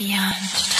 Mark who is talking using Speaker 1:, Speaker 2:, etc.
Speaker 1: beyond.